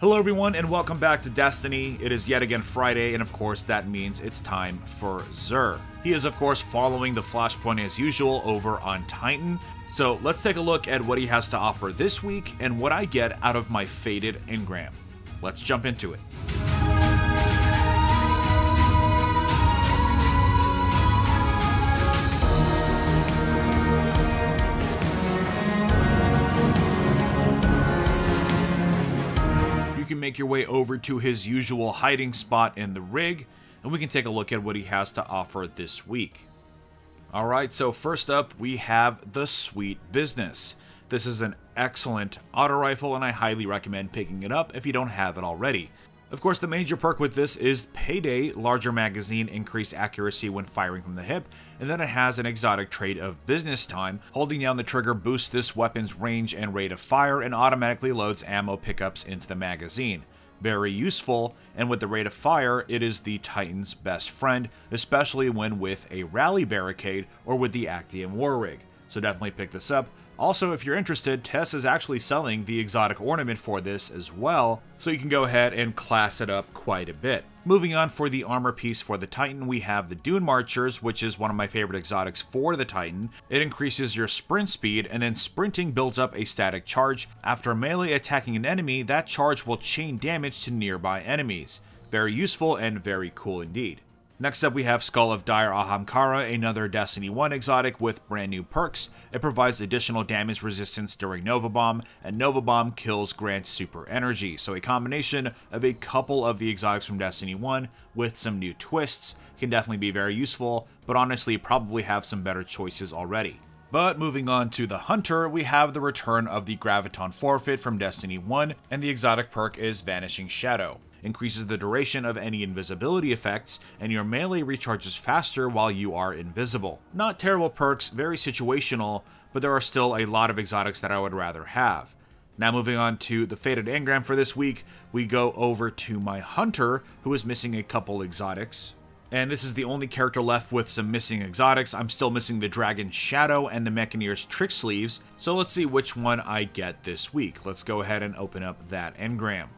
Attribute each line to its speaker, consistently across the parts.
Speaker 1: Hello everyone and welcome back to Destiny. It is yet again Friday and of course that means it's time for Xur. He is of course following the Flashpoint as usual over on Titan. So let's take a look at what he has to offer this week and what I get out of my Fated Engram. Let's jump into it. Can make your way over to his usual hiding spot in the rig, and we can take a look at what he has to offer this week. Alright, so first up, we have the Sweet Business. This is an excellent auto rifle, and I highly recommend picking it up if you don't have it already. Of course, the major perk with this is Payday, larger magazine, increased accuracy when firing from the hip, and then it has an exotic trait of Business Time. Holding down the trigger boosts this weapon's range and rate of fire and automatically loads ammo pickups into the magazine. Very useful, and with the rate of fire, it is the Titan's best friend, especially when with a rally barricade or with the Actium War Rig. So definitely pick this up. Also, if you're interested, Tess is actually selling the exotic ornament for this as well, so you can go ahead and class it up quite a bit. Moving on for the armor piece for the Titan, we have the Dune Marchers, which is one of my favorite exotics for the Titan. It increases your sprint speed, and then sprinting builds up a static charge. After melee attacking an enemy, that charge will chain damage to nearby enemies. Very useful and very cool indeed. Next up we have Skull of Dire Ahamkara, another Destiny 1 exotic with brand new perks. It provides additional damage resistance during Nova Bomb, and Nova Bomb kills grants super energy, so a combination of a couple of the exotics from Destiny 1 with some new twists can definitely be very useful, but honestly probably have some better choices already. But moving on to the Hunter, we have the return of the Graviton Forfeit from Destiny 1, and the exotic perk is Vanishing Shadow increases the duration of any invisibility effects, and your melee recharges faster while you are invisible. Not terrible perks, very situational, but there are still a lot of exotics that I would rather have. Now moving on to the Fated Engram for this week, we go over to my Hunter, who is missing a couple exotics. And this is the only character left with some missing exotics. I'm still missing the Dragon Shadow and the Mechaneer's Trick Sleeves, so let's see which one I get this week. Let's go ahead and open up that engram.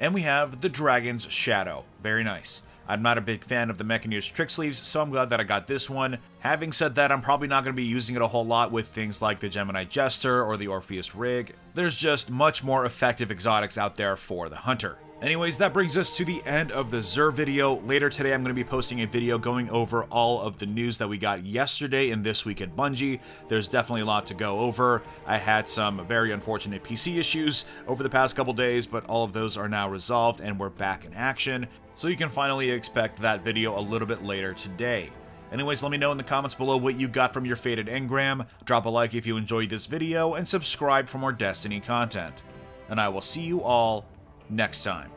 Speaker 1: And we have the Dragon's Shadow. Very nice. I'm not a big fan of the Mechaneer's Trick Sleeves, so I'm glad that I got this one. Having said that, I'm probably not going to be using it a whole lot with things like the Gemini Jester or the Orpheus Rig. There's just much more effective exotics out there for the Hunter. Anyways, that brings us to the end of the Xur video. Later today, I'm going to be posting a video going over all of the news that we got yesterday and this week at Bungie. There's definitely a lot to go over. I had some very unfortunate PC issues over the past couple days, but all of those are now resolved and we're back in action. So you can finally expect that video a little bit later today. Anyways, let me know in the comments below what you got from your Fated Engram. Drop a like if you enjoyed this video, and subscribe for more Destiny content. And I will see you all next time.